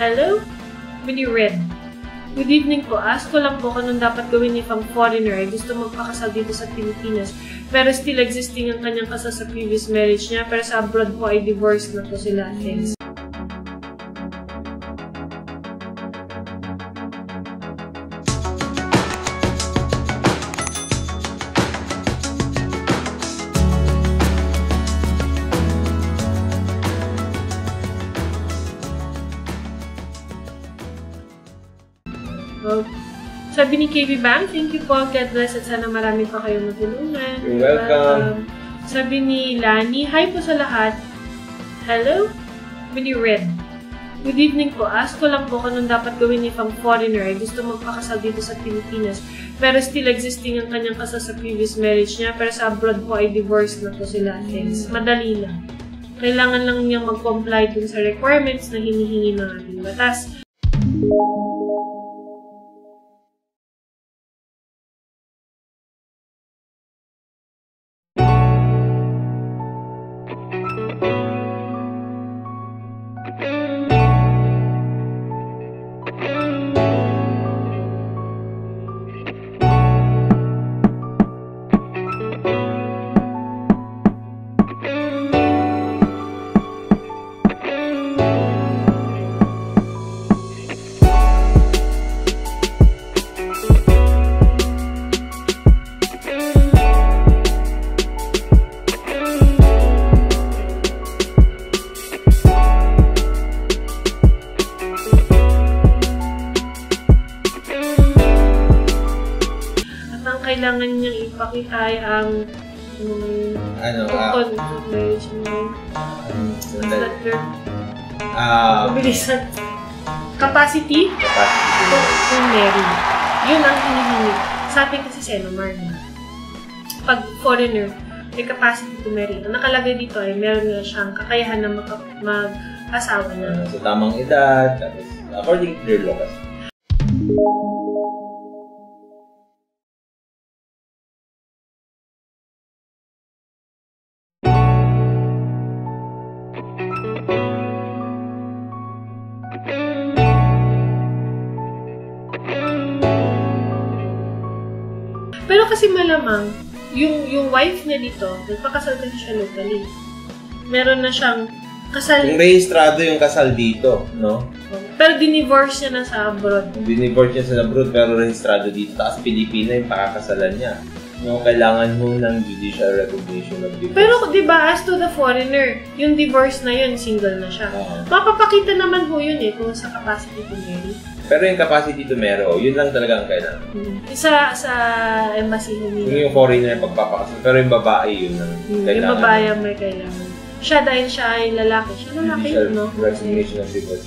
Hello? Mini Red. Good evening po. Ask ko lang po kung dapat gawin if ang foreigner ay gusto magpakasal dito sa Pilipinas pero still existing ang kanyang kasal sa previous marriage niya pero sa abroad po ay divorced na po sila. Thanks. Well, sabi ni KB Bang, thank you po, God bless at sana marami pa kayong matulungan. You're welcome. Um, sabi ni Lani, hi po sa lahat. Hello? Mini Red. Good evening po. Ask ko lang po kung anong dapat gawin if ang foreigner ay gusto magpakasal dito sa Pilipinas pero still existing ang kanyang kasal sa previous marriage niya pero sa abroad po ay divorced na po sila. Thanks. Madali lang. Kailangan lang niyang mag-comply dun sa requirements na hinihingi ng ating batas. Kailangan niyang ipakita ay ang um, Ano, ah, tungkol sa marriage niya. sandali. Letter. Ah, Mabilisan. Capacity capacity. marry. Yun ang hinihingi. Sa atin kasi Senomar. Pag foreigner, may capacity to marry. Ang nakalagay dito ay meron na siyang kakayahan na maka- mag-asawa na. Ano, sa tamang edad, tapos according to their law kasi. Malamang, yung, yung wife niya dito, nagpakasal kasi siya locally. Meron na siyang kasal, Kung rehistrado yung kasal dito, no? pero dinivorce niya na sa abroad. Binivorce niya sa abroad pero rehistrado dito. Tapos Pilipina yung pakakasalan niya. No, kailangan mo ng judicial recognition of divorce. Pero di ba as to the foreigner, yung divorce na yun, single na siya. Oo. Mapapakita naman ho yun eh, kung sa capacity to marry. Pero yung capacity to mero, yun lang talaga ang kailangan. Sa, sa embassy Kung nila. yung foreigner pagpapakasal, pero yung babae yun ang Hmm, kailangan. Yung babae ang may kailangan. Siya dahil siya ay lalaki. Siya lalaki, Judicial no? recognition of divorce.